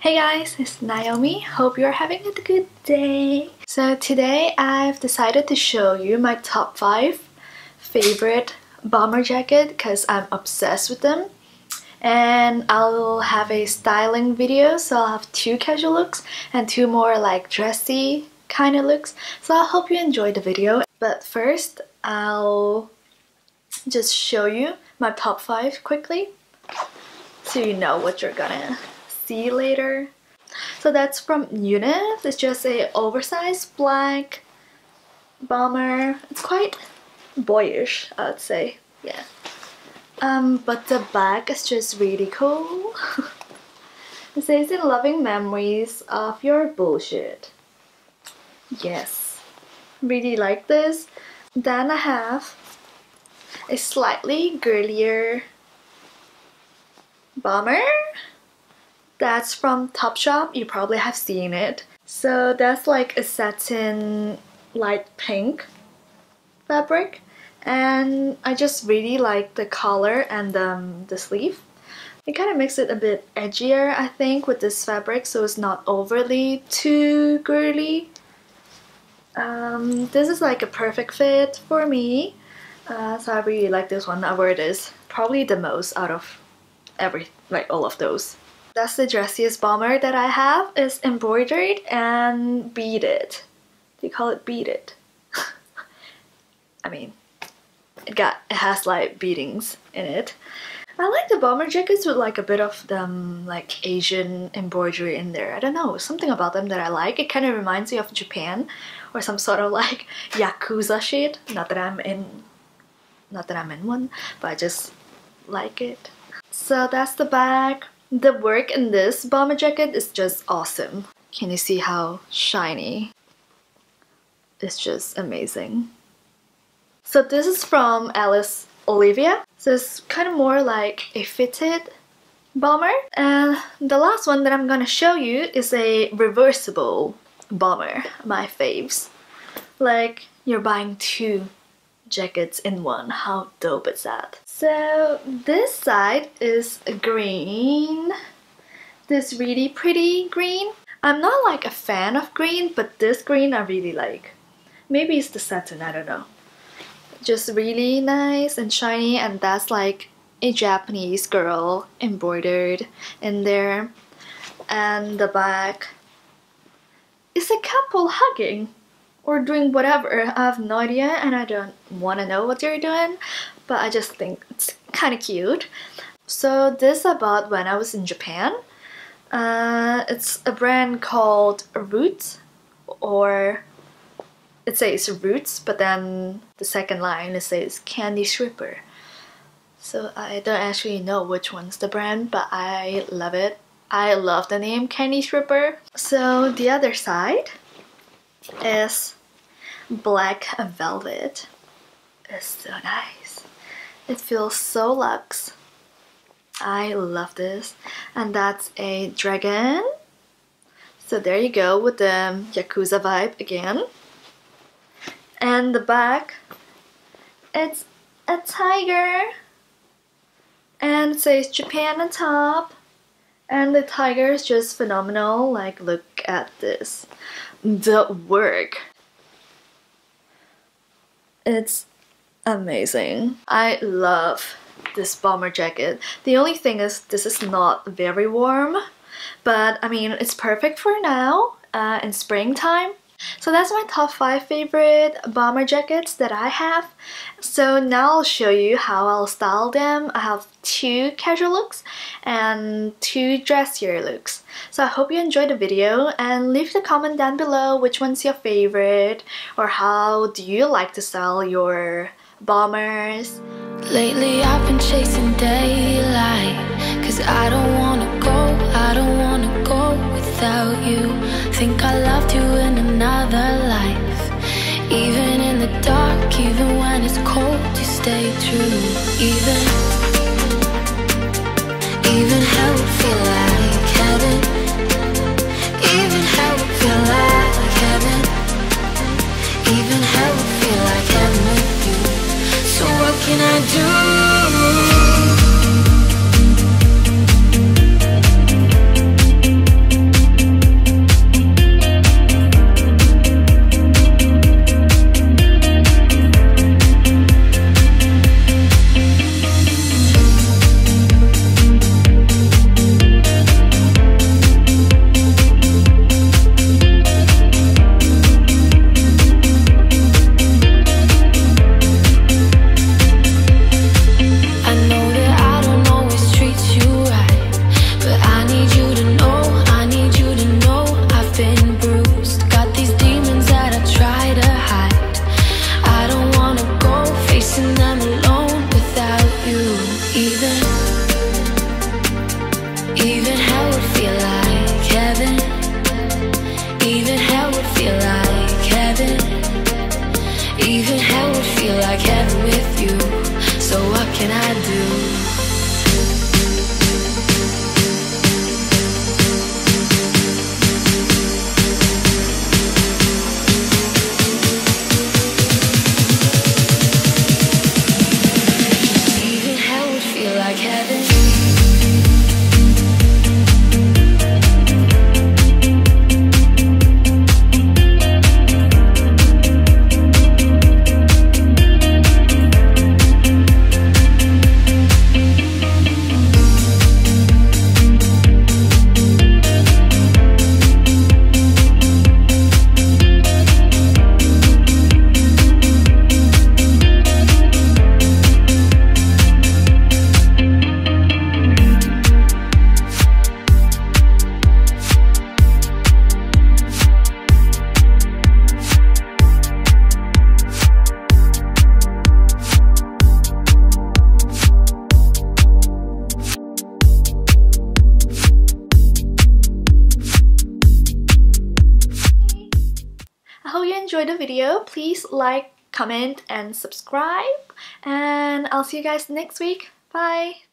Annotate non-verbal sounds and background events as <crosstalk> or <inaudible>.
Hey guys, it's Naomi. Hope you're having a good day. So today I've decided to show you my top 5 favorite bomber jacket because I'm obsessed with them. And I'll have a styling video so I'll have two casual looks and two more like dressy kind of looks. So I hope you enjoy the video. But first I'll just show you my top 5 quickly so you know what you're gonna see later. So that's from Unif. It's just a oversized black bomber. It's quite boyish, I would say. Yeah. Um, but the back is just really cool. <laughs> it says in loving memories of your bullshit. Yes. Really like this. Then I have a slightly girlier bomber that's from Topshop. You probably have seen it. So that's like a satin light pink fabric and I just really like the color and um, the sleeve. It kind of makes it a bit edgier I think with this fabric so it's not overly too girly. Um, this is like a perfect fit for me uh, so I really like this one. I wear this probably the most out of every like all of those. That's the dressiest bomber that I have. It's embroidered and beaded. Do you call it beaded? <laughs> I mean, it got it has like beadings in it. I like the bomber jackets with like a bit of them like Asian embroidery in there. I don't know, something about them that I like. It kind of reminds me of Japan or some sort of like <laughs> Yakuza shit. Not that I'm in, not that I'm in one, but I just like it. So that's the bag. The work in this bomber jacket is just awesome. Can you see how shiny? It's just amazing. So this is from Alice Olivia. So it's kind of more like a fitted bomber. And the last one that I'm gonna show you is a reversible bomber, my faves. Like you're buying two jackets in one. How dope is that? So this side is green. This really pretty green. I'm not like a fan of green, but this green I really like. Maybe it's the satin, I don't know. Just really nice and shiny and that's like a Japanese girl embroidered in there. And the back is a couple hugging or doing whatever. I have no idea and I don't want to know what they're doing but I just think it's kind of cute. So this I bought when I was in Japan. Uh, it's a brand called Roots or it says Roots but then the second line it says Candy Stripper. So I don't actually know which one's the brand but I love it. I love the name Candy Stripper. So the other side is black velvet. It's so nice. It feels so luxe. I love this. And that's a dragon. So there you go with the Yakuza vibe again. And the back, it's a tiger. And it says Japan on top. And the tiger is just phenomenal. Like, look at this. The work. It's amazing. I love this bomber jacket. The only thing is this is not very warm, but I mean it's perfect for now uh, in springtime. So that's my top 5 favorite bomber jackets that I have. So now I'll show you how I'll style them. I have two casual looks and two dressier looks. So I hope you enjoyed the video and leave the comment down below which one's your favorite or how do you like to style your bombers. Lately I've been chasing daylight Cause I don't wanna go, I don't wanna go without you Think I loved you it's cold You stay true Even, even hell feel like Either. Hope you enjoyed the video. Please like, comment, and subscribe. And I'll see you guys next week. Bye!